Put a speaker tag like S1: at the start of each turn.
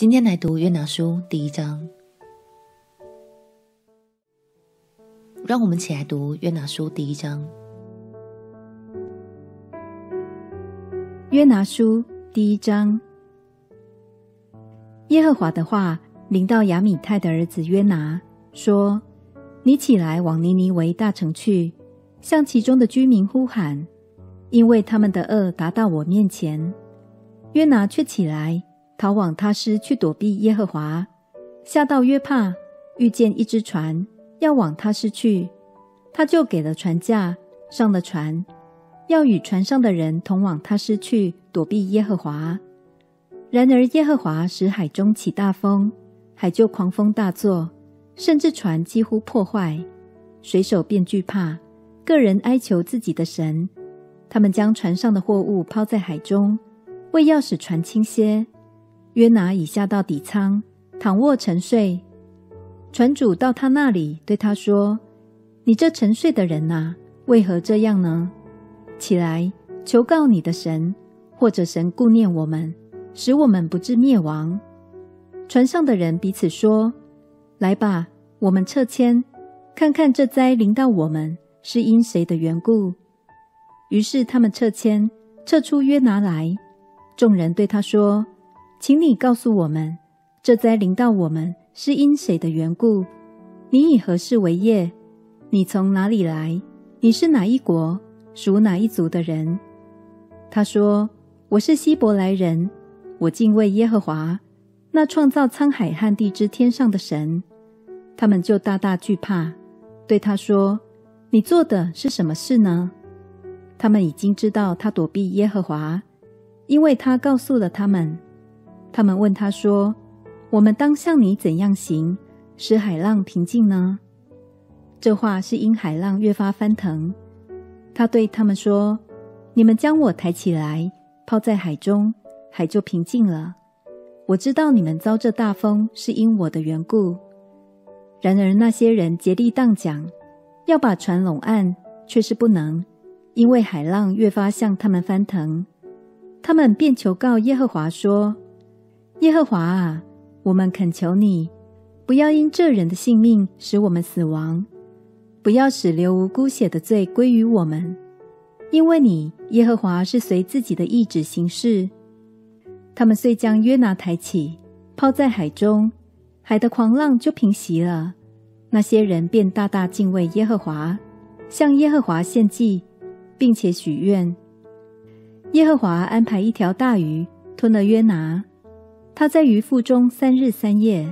S1: 今天来读约拿书第一章，让我们起来读约拿书第一章。
S2: 约拿书第一章，耶和华的话临到亚米泰的儿子约拿，说：“你起来往尼尼微大城去，向其中的居民呼喊，因为他们的恶达到我面前。”约拿却起来。逃往他师去躲避耶和华，下到约帕，遇见一只船要往他师去，他就给了船价，上了船，要与船上的人同往他师去躲避耶和华。然而耶和华使海中起大风，海就狂风大作，甚至船几乎破坏，水手便惧怕，个人哀求自己的神。他们将船上的货物抛在海中，为要使船轻些。约拿已下到底舱，躺卧沉睡。船主到他那里，对他说：“你这沉睡的人呐，为何这样呢？起来，求告你的神，或者神顾念我们，使我们不至灭亡。”船上的人彼此说：“来吧，我们撤迁，看看这灾临到我们是因谁的缘故。”于是他们撤迁，撤出约拿来。众人对他说。请你告诉我们，这灾临到我们是因谁的缘故？你以何事为业？你从哪里来？你是哪一国？属哪一族的人？他说：“我是希伯来人，我敬畏耶和华，那创造沧海和地之天上的神。”他们就大大惧怕，对他说：“你做的是什么事呢？”他们已经知道他躲避耶和华，因为他告诉了他们。他们问他说：“我们当向你怎样行，使海浪平静呢？”这话是因海浪越发翻腾。他对他们说：“你们将我抬起来，抛在海中，海就平静了。我知道你们遭这大风是因我的缘故。然而那些人竭力荡桨，要把船拢岸，却是不能，因为海浪越发向他们翻腾。他们便求告耶和华说。”耶和华啊，我们恳求你，不要因这人的性命使我们死亡，不要使流无辜血的罪归于我们，因为你耶和华是随自己的意志行事。他们遂将约拿抬起，抛在海中，海的狂浪就平息了。那些人便大大敬畏耶和华，向耶和华献祭，并且许愿。耶和华安排一条大鱼吞了约拿。他在渔腹中三日三夜。